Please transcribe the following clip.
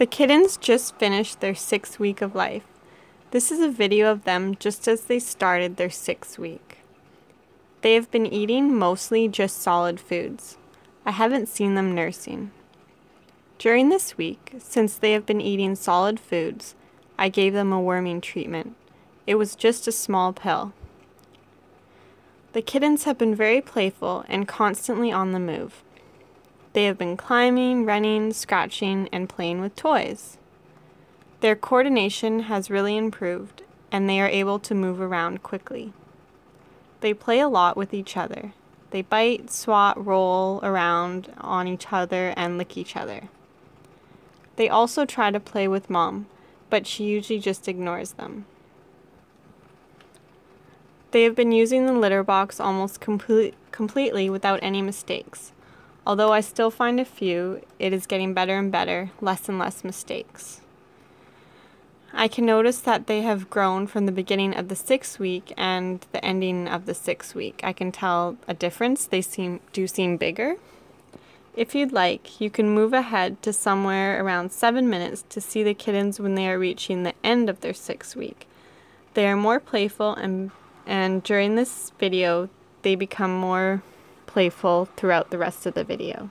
The kittens just finished their sixth week of life. This is a video of them just as they started their sixth week. They have been eating mostly just solid foods. I haven't seen them nursing. During this week, since they have been eating solid foods, I gave them a worming treatment. It was just a small pill. The kittens have been very playful and constantly on the move. They have been climbing, running, scratching, and playing with toys. Their coordination has really improved, and they are able to move around quickly. They play a lot with each other. They bite, swat, roll around on each other, and lick each other. They also try to play with mom, but she usually just ignores them. They have been using the litter box almost complete, completely without any mistakes. Although I still find a few, it is getting better and better, less and less mistakes. I can notice that they have grown from the beginning of the sixth week and the ending of the sixth week. I can tell a difference. They seem do seem bigger. If you'd like, you can move ahead to somewhere around seven minutes to see the kittens when they are reaching the end of their sixth week. They are more playful and and during this video, they become more playful throughout the rest of the video.